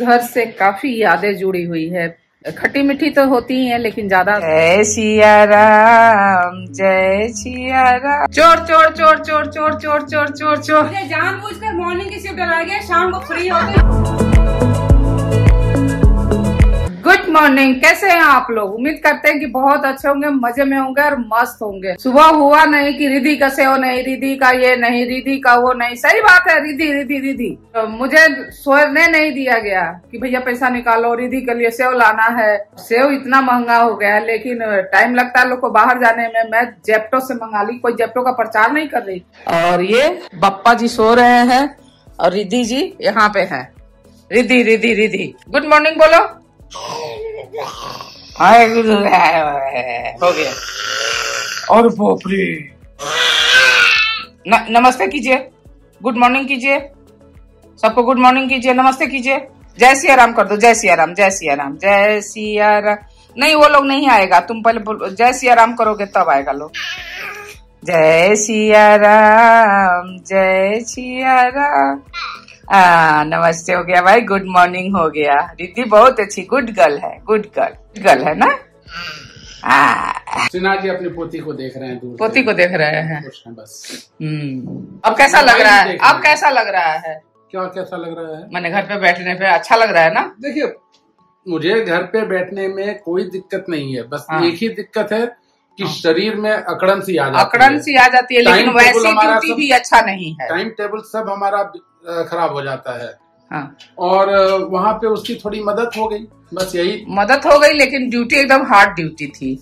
घर से काफ़ी यादें जुड़ी हुई है। खट्टी मीठी तो होती ही है लेकिन ज़्यादा जय सिया राम जय सिया राम। चोर चोर चोर चोर चोर चोर चोर चोर चोर। जानबूझकर मॉर्निंग की शिफ्ट डला गया शाम को फ्री होते गुड मॉर्निंग कैसे हैं आप लोग? उम्मीद करते हैं कि बहुत अच्छे होंगे, मज़े में होंगे और मस्त होंगे। सुबह हुआ नहीं कि रिधि का सेव नहीं रिधि का ये नहीं रिधि का वो नहीं। सही बात है रिधि रिधि रिधि तो मुझे सोने नहीं दिया गया कि भैया पैसा निकालो रिधि के लिए सेव लाना है। सेव इतना महँगा हो गया है, लेकिन टाइम लगता है लोग को बाहर जाने में। मैं जेप्टो से मंगा ली, कोई जेप्टो का प्रचार नहीं कर रही। और ये बप्पा जी सो रहे हैं और रिधि जी यहाँ पे है। रिधि रिधि रिधि गुड मॉर्निंग बोलो। हो गया। और पोपरी न, नमस्ते कीजिए। गुड मॉर्निंग कीजिए। सबको गुड मॉर्निंग कीजिए। नमस्ते कीजिए। जय सिया राम कर दो। जय सिया राम जय सिया राम जय सिया राम। नहीं वो लोग नहीं आएगा। तुम पहले बोलो। जय सिया राम करोगे तब आएगा लोग। जय सिया राम जय सिया राम। आ, नमस्ते हो गया भाई गुड मॉर्निंग हो गया। रिद्धि बहुत अच्छी गुड गर्ल है गुड गर्ल गर्ल है ना? सिन्हा जी अपनी पोती को देख रहे हैं दूर पोती को देख रहे हैं। बस। हम्म। अब कैसा लग रहा है? अब कैसा लग रहा है? क्या कैसा लग रहा है? मैंने घर पे बैठने पे अच्छा लग रहा है ना? देखिए मुझे घर पे बैठने में कोई दिक्कत नहीं है। बस हाँ। एक ही दिक्कत है कि शरीर में अकड़न सी आ जाती अकड़न सी आ जाती है लेकिन वैसी ड्यूटी भी अच्छा नहीं है। टाइम टेबल सब हमारा खराब हो जाता है। हाँ। और वहाँ पे उसकी थोड़ी मदद हो गई बस यही। मदद हो गई लेकिन ड्यूटी एकदम हार्ड ड्यूटी थी।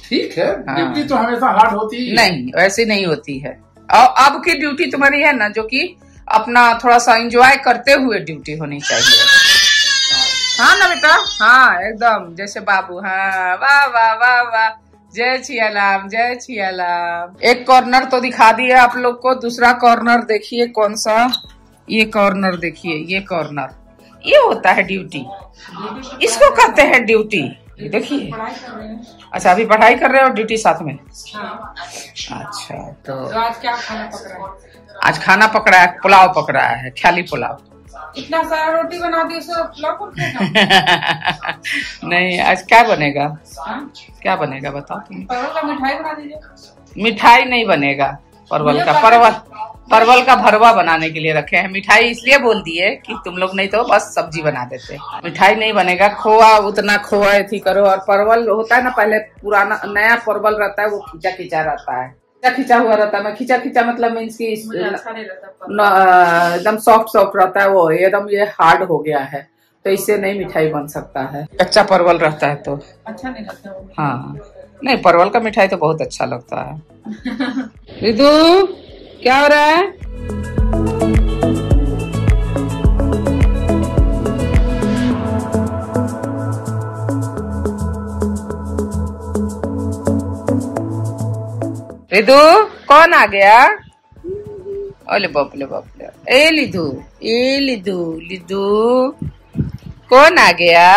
ठीक है हाँ। ड्यूटी तो हमेशा हार्ड होती ही है। नहीं वैसी नहीं होती है। और अब की ड्यूटी तुम्हारी है ना जो कि अपना थोड़ा सा एंजॉय करते हुए ड्यूटी होनी चाहिए। हाँ ना बेटा हाँ एकदम जैसे बाबू। हाँ वाह वाह वाह वाह। जय छियालाम जय छियालाम। एक कॉर्नर तो दिखा दिया आप लोग को दूसरा कॉर्नर देखिए कौन सा। ये कॉर्नर देखिए ये कॉर्नर ये होता है ड्यूटी इसको कहते हैं ड्यूटी देखिए। अच्छा अभी पढ़ाई कर रहे हो ड्यूटी साथ में? अच्छा तो तो आज क्या खाना पक रहा है? आज खाना पकड़ा है पुलाव पकड़ा है ख्याली पुलाव। इतना सारा रोटी बना दी खाएगा? नहीं आज क्या बनेगा? हाँ? क्या बनेगा बताओ तुम। परवल का मिठाई बना दीजिए। मिठाई नहीं बनेगा। परवल का परवल परवल का भरवा बनाने के लिए रखे हैं। मिठाई इसलिए बोल दिए कि तुम लोग नहीं तो बस सब्ज़ी बना देते। मिठाई नहीं बनेगा खोआ उतना खोआ थी करो। और परवल होता है ना पहले पुराना नया परवल रहता है वो खींचा खींचा रहता है। खींचा खींचा हुआ रहता है। मैं खींचा खींचा मतलब मीन्स की अच्छा एकदम सॉफ्ट सॉफ्ट रहता है वो। एकदम ये हार्ड हो गया है। तो इससे नहीं मिठाई बन सकता है। कच्चा परवल रहता है तो। अच्छा नहीं लगता वो। हाँ। नहीं परवल का मिठाई तो बहुत अच्छा लगता है। रिदू क्या हो रहा है? रिदू कौन आ गया ओले बाप ले बाप ले ए लिदू ए लिदू लिदू कौन आ गया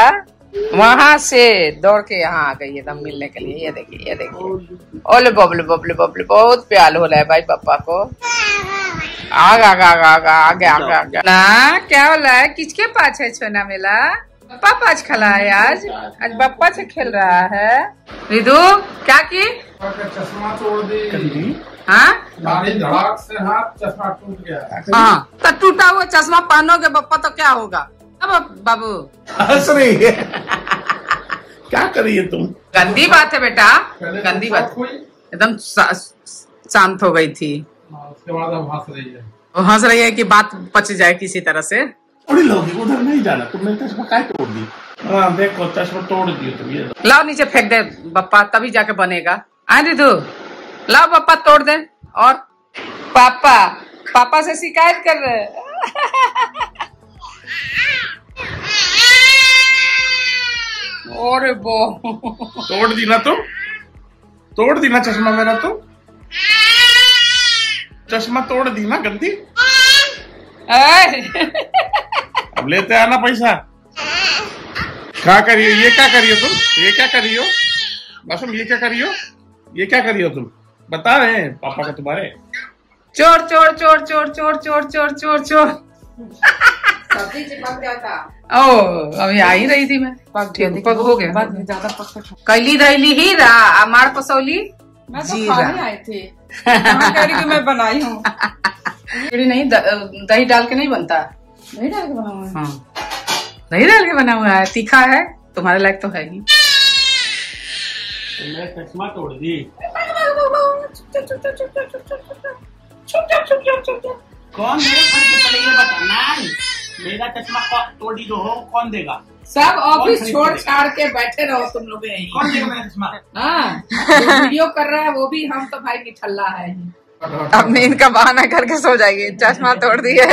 वहाँ से दौड़ के यहाँ आ गई एकदम मिलने के लिए ये देखिए ये देखिए ओले बबले बबले बबले बहुत प्यार हो रहा है भाई पापा को आग आग आग आग आगे आगे आगे ना क्या हो रहा है किसके पास है छोना मेला पप्पा पास खला है आज। आज पप्पा से खेल रहा है। रिदू क्या की? चश्मा तोड़ दी हाँ? धड़ाक से हाथ चश्मा टूट गया हाँ तो टूटा हुआ चश्मा पहनोगे पप्पा तो क्या होगा? अब बाबू। हंस रही है। क्या कर रही है तुम? गंदी बात है बेटा। गंदी तो बात। एकदम शांत हो गई थी। हाँ, उसके बाद अब हंस रही है। हंस रही है कि बात पच जाए किसी तरह से। थोड़ी लोगी उधर नहीं जाना तुमने चश्मा काय तोड़ दी हाँ देखो चश्मा तोड़ दिए तुम ये लाओ नीचे फेंक दे बप्पा तभी जाके बनेगा। आए रिधु लाओ बप्पा तोड़ दे। और पापा पापा से शिकायत कर रहे अरे बो तोड़ दी ना तुम तोड़ दी ना चश्मा मेरा तुम चश्मा तोड़ दी ना गंदी। लेते आना पैसा। क्या करियो? ये क्या करियो तुम? ये क्या करियो? मासूम ये क्या करियो? ये क्या करियो तुम? बता रहे हैं पापा का तुम्हारे। चोर चोर चोर चोर चोर चोर चोर चोर चोर। सब्ज़ी ओ अभी आ ही रही थी मैं। ठीक पक हो गया। बाद में ज़्यादा पक कैली धैली ही मार पसौली। मैं तो खाने आई थी। कहाँ कह रही कि मैं बनाई हूँ। नहीं द- दही डाल के नहीं बनता। नहीं डाल के बनाऊँ मैं। हाँ। नहीं डाल के बना हुआ है तीखा है तुम्हारे लायक तो है ही। मैं चश्मा तोड़ दी। कौन बताना मेरा चश्मा तोड़ी जो हो कौन देगा? सब ऑफ़िस छोड़ छाड़ के बैठे रहो तुम लोग यहीं कौन देगा मेरा चश्मा? हाँ वीडियो कर रहा है वो भी हम तो भाई की निठल्ला है। ही अब नींद का बहाना करके सो जाएगी। चश्मा तोड़ दिए।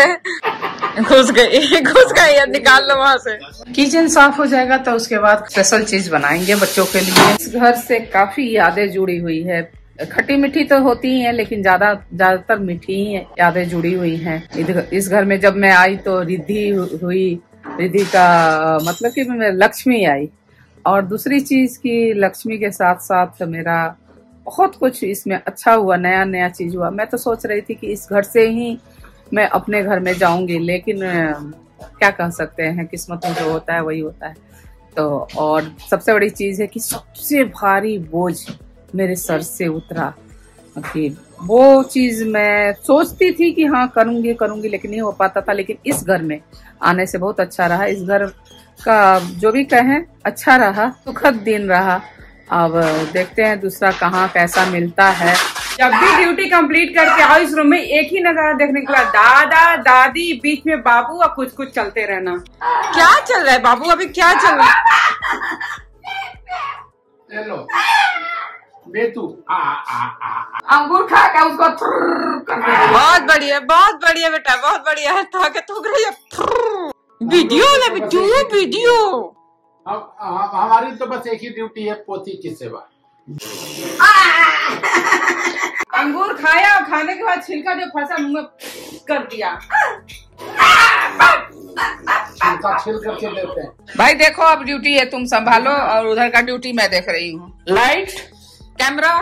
घुस गई घुस गई, अब निकाल लो वहाँ से। किचन साफ़ हो जाएगा तो उसके बाद स्पेशल चीज़ बनाएँगे बच्चों के लिए। इस घर से काफ़ी यादें जुड़ी हुई है। खट्टी मीठी तो होती ही है, लेकिन ज़्यादा ज़्यादातर मीठी ही यादें जुड़ी हुई हैं। इस घर में जब मैं आई तो रिद्धि हुई। रिद्धि का मतलब कि लक्ष्मी आई। और दूसरी चीज़ की लक्ष्मी के साथ साथ मेरा बहुत कुछ इसमें अच्छा हुआ, नया नया चीज़ हुआ। मैं तो सोच रही थी कि इस घर से ही मैं अपने घर में जाऊँगी, लेकिन क्या कह सकते हैं, किस्मत में जो होता है, वही होता है। तो और सबसे बड़ी चीज़ है कि सबसे भारी बोझ मेरे सर से उतरा कि वो चीज़ मैं सोचती थी कि हाँ करूँगी करूँगी, लेकिन नहीं हो पाता था। लेकिन इस घर में आने से बहुत अच्छा रहा। इस घर का जो भी कहें अच्छा रहा, सुखद दिन रहा। अब देखते हैं दूसरा कहाँ कैसा मिलता है। जब भी ड्यूटी कंप्लीट करके आओ इस रूम में एक ही नज़ारा देखने के मिला दादा दादी बीच में बाबू और कुछ कुछ चलते रहना। क्या चल रहा है बाबू? अभी क्या चल रहा है? हेलो बेतू। आ आ आ अंगूर खा के उसको है। बहुत बढ़िया बहुत बढ़िया बेटा बहुत बढ़िया। है ताकि थूक रही है वीडियो ले वीडियो वीडियो। अब हमारी तो बस एक ही ड्यूटी है पोती की सेवा अंगूर खाया और खाने के बाद छिलका जो फंसा मुँह में कर दिया। उनका छिल करके देते हैं। भाई देखो अब ड्यूटी है तुम संभालो और उधर का ड्यूटी मैं देख रही हूँ। लाइट कैमरा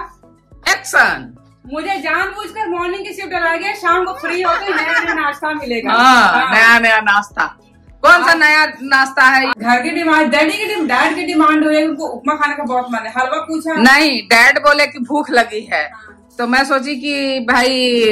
एक्शन मुझे जानबूझकर मॉर्निंग की शिफ्ट डला गया शाम को फ्री होते नया नया नाश्ता मिलेगा। हाँ हाँ। नया नया नाश्ता। कौन सा नया नाश्ता है? घर की डिमांड डैडी की डिमांड डैड की डिमांड हुई है उनको उपमा खाने का बहुत मन है। हलवा पूछा। नहीं डैड बोले कि भूख लगी है। तो मैं सोची कि भाई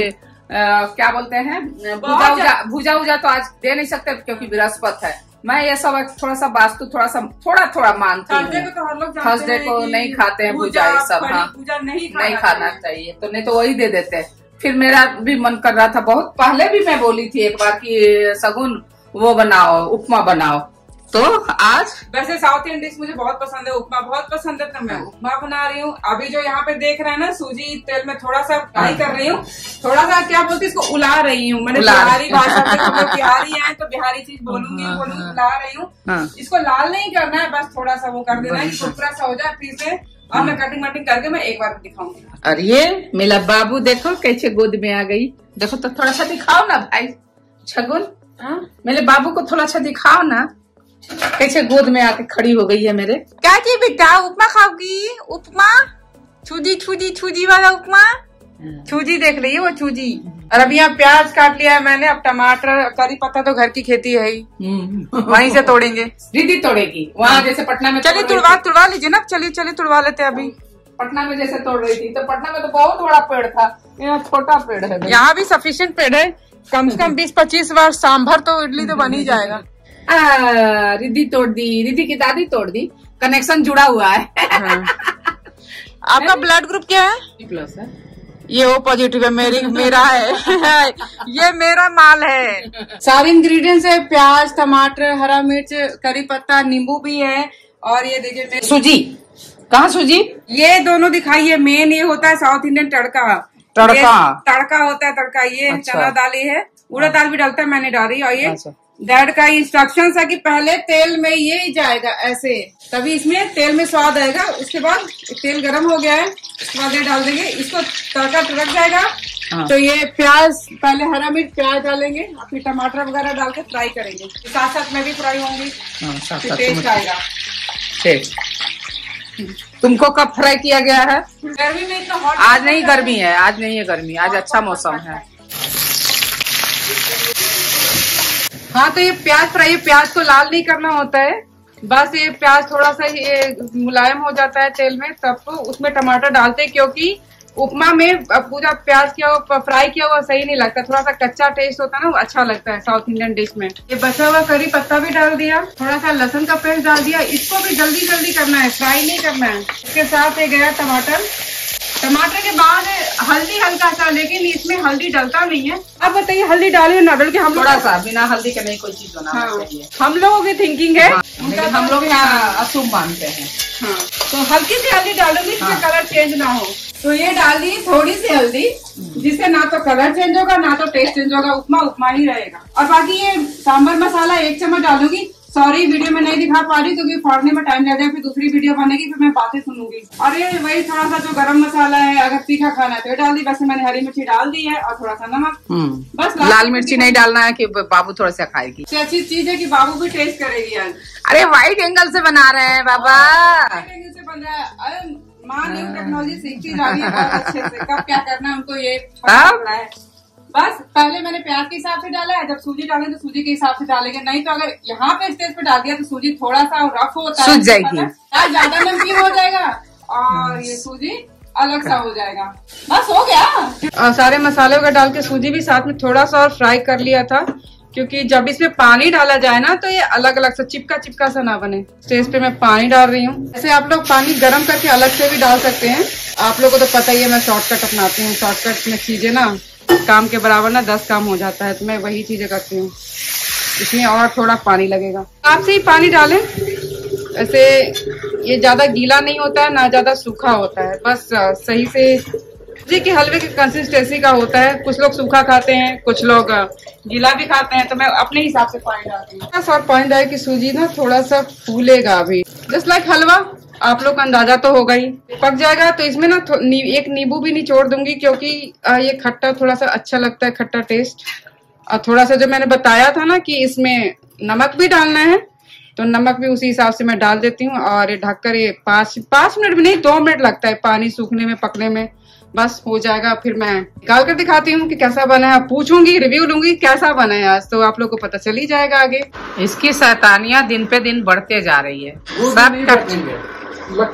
अ, क्या बोलते हैं? भूजा उजा भूजा उजा तो आज दे नहीं सकते क्योंकि बृहस्पत है। मैं ये सब थोड़ा सा वास्तु थोड़ा सा थोड़ा थोड़ा मानती हूँ तो थर्सडे को नहीं खाते हैं भूजा ये सब हाँ। नहीं खाना नहीं खाना चाहिए। तो नहीं तो वही दे देते। हैं फिर मेरा भी मन कर रहा था बहुत। पहले भी मैं बोली थी एक बार कि सगुन वो बनाओ उपमा बनाओ। तो आज वैसे साउथ इंडियन डिश मुझे बहुत पसंद है उपमा बहुत पसंद है तो मैं उपमा बना रही हूँ। अभी जो यहाँ पे देख रहे हैं ना सूजी तेल में थोड़ा सा फ्राई कर रही हूँ। थोड़ा सा क्या बोलते हैं इसको उला रही हूँ। मैंने बिहारी भाषा में बिहारी हैं तो बिहारी चीज़ बोलूँगी बोलूँगी उला रही हूँ। हाँ। इसको लाल नहीं करना है बस थोड़ा सा वो कर देना है। कुरकुरा सा हो जाए फिर से। और मैं कटिंग वटिंग करके मैं एक बार दिखाऊँगी। और ये मेरा बाबू देखो कैसे गोद में आ गई। देखो तो थोड़ा सा दिखाओ ना भाई छगुन। हाँ? मेरे बाबू को थोड़ा सा दिखाओ ना। कैसे गोद में आके खड़ी हो गई है मेरे। क्या की बेटा उपमा खाओगी? उपमा? छुदी छुदी छुदी वाला उपमा? चूजी देख रही है वो चूजी। और अभी यहाँ प्याज काट लिया है मैंने अब टमाटर करी पत्ता तो घर की खेती है ही। वहीं से तोड़ेंगे। दीदी तोड़ेगी। वहाँ जैसे पटना में चलिए तुड़वा तुड़वा लीजिए ना चलिए चलिए तुड़वा लेते हैं अभी। पटना में जैसे तोड़ रही थी तो पटना में तो बहुत बड़ा पेड़ था। यहाँ छोटा पेड़ है यहाँ भी सफिशियंट पेड़ है। कम से कम बीस पच्चीस बार सांभर तो इडली तो बन ही जाएगा। रिद्धि तोड़ दी रिद्धि की दादी तोड़ दी कनेक्शन जुड़ा हुआ है। हाँ। आपका ब्लड ग्रुप क्या है? प्लस है। ये ओ पॉजिटिव है मेरी मेरा है। ये मेरा माल है। सारे इंग्रेडिएंट्स है प्याज टमाटर हरा मिर्च करी पत्ता नींबू भी है। और ये देखिए मैं- सूजी। कहाँ सूजी? ये दोनों दिखाइए मेन ये होता है साउथ इंडियन तड़का। तड़का। तड़का होता है तड़का। ये अच्छा। चना दाल ये है। उड़द दाल भी डालता है मैंने डाली। और ये अच्छा। डैड का इंस्ट्रक्शन है कि पहले तेल में ये ही जाएगा ऐसे। तभी इसमें तेल में स्वाद आएगा उसके बाद तेल गरम हो गया है उसके बाद ये डाल देंगे। इसको तड़का तड़क जाएगा। हाँ। तो ये प्याज पहले हरा मिर्च प्याज डालेंगे और फिर टमाटर वगैरह डाल के फ्राई करेंगे। साथ साथ में भी फ्राई होंगी। हाँ, टेस्ट आएगा। ठीक तुमको कब फ्राई किया गया है? गर्मी में इतना हॉट आज नहीं गर्मी है आज नहीं है गर्मी आज अच्छा मौसम है। हाँ तो ये प्याज फ्राई प्याज को लाल नहीं करना होता है। बस ये प्याज थोड़ा सा ये मुलायम हो जाता है तेल में, तब तो उसमें टमाटर डालते हैं, क्योंकि उपमा में पूरा प्याज किया हुआ, फ्राई किया हुआ सही नहीं लगता। थोड़ा सा कच्चा टेस्ट होता है ना, वो अच्छा लगता है साउथ इंडियन डिश में। ये बचा हुआ करी पत्ता भी डाल दिया, थोड़ा सा लहसुन का पेस्ट डाल दिया। इसको भी जल्दी जल्दी करना है, फ्राई नहीं करना है। इसके साथ ये गया टमाटर। टमाटर के बाद हल्दी हल्का सा लेकिन इसमें हल्दी डलता नहीं है। अब बताइए हल्दी डालिए ना डाल के हम थोड़ा सा बिना हल्दी के नहीं कोई चीज़ बनाना हाँ, चाहिए। हम लोगों की थिंकिंग है। लेकिन हम लोग यहाँ अशुभ मानते हैं। हाँ। तो हल्की सी हल्दी डालूँगी जिससे हाँ। कलर चेंज ना हो। तो ये डाल दी थोड़ी सी हल्दी जिससे ना तो कलर चेंज होगा ना तो टेस्ट चेंज होगा उपमा उपमा ही रहेगा। और बाकी ये सांबर मसाला एक चम्मच डालूँगी। सॉरी वीडियो में नहीं दिखा पा रही क्योंकि फोड़ने में टाइम लगेगा फिर दूसरी वीडियो बनेगी फिर मैं बातें सुनूँगी और ये वही थोड़ा सा जो गरम मसाला है अगर तीखा खाना है तो डाल दी वैसे मैंने हरी मिर्ची डाल दी है और थोड़ा सा नमक बस हम्म। लाल मिर्ची नहीं डालना है कि बाबू थोड़ा सा खाएगी अच्छी चीज़ है कि बाबू भी टेस्ट करेगी आज अरे व्हाइट एंगल से बना रहे हैं बाबा। करेंगे से बन रहा है। माँ न्यू टेक्नोलॉजी सीखती जा रही है अच्छे से। कब क्या करना है उनको ये पता हाँ? है बस पहले मैंने प्याज के हिसाब से डाला है जब सूजी डालेंगे तो सूजी के हिसाब से डालेंगे नहीं तो अगर यहाँ पे स्टेज पे डाल दिया तो सूजी थोड़ा सा रफ होता है। जाएगी। ज़्यादा नमकीन हो जाएगा और ये सूजी अलग सा हो जाएगा। बस हो गया? सारे मसाले वगैरह डाल के सूजी भी साथ में थोड़ा सा और फ्राई कर लिया था क्योंकि जब इसमें पानी डाला जाए ना तो ये अलग अलग सा चिपका चिपका सा ना बने। स्टेज पे मैं पानी डाल रही हूँ। ऐसे आप लोग पानी गर्म करके अलग से भी डाल सकते हैं। आप लोगों को तो पता ही है मैं शॉर्टकट अपनाती हूँ। शॉर्टकट में चीज़ें ना। काम के बराबर ना दस काम हो जाता है तो मैं वही चीज़ें करती हूँ। इसमें और थोड़ा पानी लगेगा। आप से ही पानी डालें। ऐसे ये ज़्यादा गीला नहीं होता है, ना ज़्यादा सूखा होता है। बस सही से जी के हलवे की कंसिस्टेंसी का होता है। कुछ लोग सूखा खाते हैं, कुछ लोग गीला भी खाते हैं तो मैं अपने हिसाब से पानी डालती हूँ। और पानी डाल की सूजी ना थोड़ा सा फूलेगा अभी। जस्ट लाइक हलवा। आप लोग का अंदाज़ा तो होगा ही। पक जाएगा तो इसमें ना नी, एक नींबू भी निचोड़ दूँगी क्योंकि ये खट्टा थोड़ा सा अच्छा लगता है खट्टा टेस्ट और थोड़ा सा जो मैंने बताया था ना कि इसमें नमक भी डालना है तो नमक भी उसी हिसाब से मैं डाल देती हूँ और ये ढककर ये पाँच पाँच मिनट भी नहीं दो मिनट लगता है पानी सूखने में पकने में। बस हो जाएगा फिर मैं निकाल कर दिखाती हूँ कि कैसा बना है। पूछूँगी रिव्यू लूँगी कैसा बना है आज तो आप लोग को पता चल ही जाएगा आगे। इसकी शैतानियाँ दिन पे दिन बढ़ते जा रही है। वो सब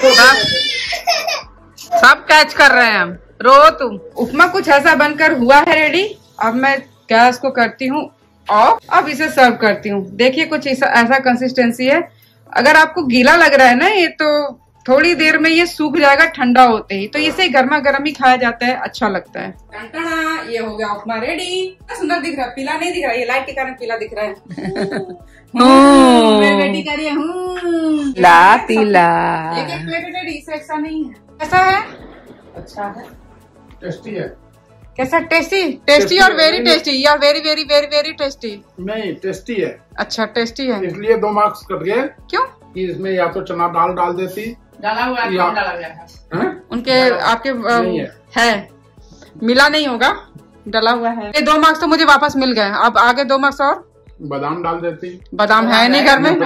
कैच सब कर रहे हैं हम। रो तुम उपमा कुछ ऐसा बनकर हुआ है रेडी? अब मैं गैस को करती हूँ और अब इसे सर्व करती हूँ। देखिए कुछ ऐसा ऐसा कंसिस्टेंसी है। अगर आपको गीला लग रहा है ना ये तो थोड़ी देर में ये सूख जाएगा ठंडा होते ही। तो इसे गर्मा गर्म ही खाया जाता है अच्छा लगता है। ये हो गया उपमा रेडी सुंदर दिख रहा है पीला नहीं दिख रहा है ये लाइट के कारण पीला दिख रहा है। हम्म, रेडी कर रही हूँ। ला पीला। एक एक प्लेट रेडी इससे ऐसा नहीं है। कैसा है? अच्छा है। टेस्टी है। कैसा टेस्टी टेस्टी और वेरी टेस्टी या very very very very tasty नहीं टेस्टी है। अच्छा टेस्टी है। इसलिए दो मार्क्स कट गए। क्यों? कि इसमें या तो चना दाल डाल देती। डाला हुआ या- डाला गया है? हैं? उनके आपके नहीं है। है। मिला नहीं होगा? डला हुआ है। ये दो मार्क्स तो मुझे वापस मिल गए। अब आगे दो मार्क्स और? बादाम डाल देती। बादाम है नहीं घर में?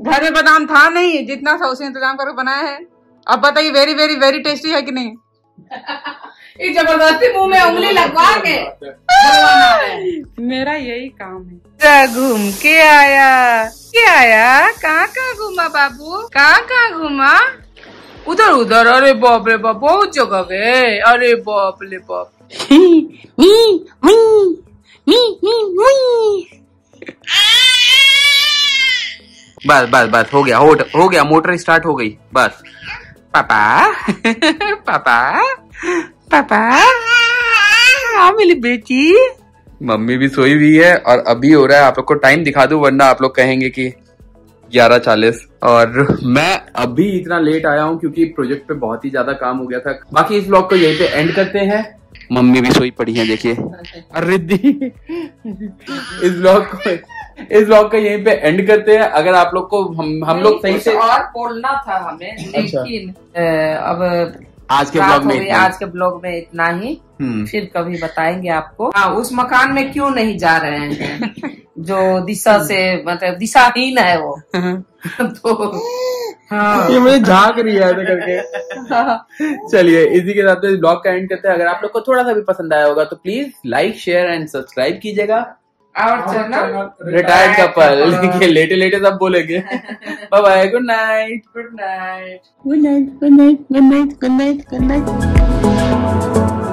घर में बादाम था नहीं। जितना था उसे इंतज़ाम करके बनाया है। अब बताइए वेरी वेरी वेरी टेस्टी है कि नहीं? ये ज़बरदस्ती मुँह में उंगली लगवा के मेरा यही काम है। घूम के आया। के आया? कहाँ कहाँ घूमा बाबू? कहाँ कहाँ घूमा? उधर उधर। अरे बाप रे बाप बहुत जगह गए अरे बाप रे बाप। बस बस बस हो गया हो, हो गया मोटर स्टार्ट हो गई। बस। पापा पापा। पापा? हाँ मेरी बेटी। मम्मी भी सोई हुई है और अभी हो रहा है आप लोग को टाइम दिखा दूँ वरना आप लोग कहेंगे कि ग्यारह चालीस। और मैं अभी इतना लेट आया हूँ क्योंकि प्रोजेक्ट पे बहुत ही ज़्यादा काम हो गया था। बाकी इस ब्लॉग को यहीं पे एंड करते हैं। मम्मी भी सोई पड़ी है देखिए। और रिद्धि इस ब्लॉग को इस ब्लॉग को यहीं पे एंड करते हैं। अगर आप लोग को हम हम लोग सही से और बोलना था हमें लेकिन अ, अब आज के ब्लॉग में ही। आज के ब्लॉग में इतना ही। हम्म। फिर कभी बताएँगे आपको। हाँ उस मकान में क्यों नहीं जा रहे हैं जो दिशा से मतलब दिशाहीन है वो। तो हाँ। ये मुझे झाँक रही है करके। चलिए इसी के साथ ब्लॉग का एंड करते हैं। अगर आप लोग को थोड़ा सा भी पसंद आया होगा तो please like share and subscribe कीजिएगा। आवर चैनल रिटायर्ड कपल के लेटे लेटे सब बोलेंगे। Bye bye good night good night good night good night good night good night good night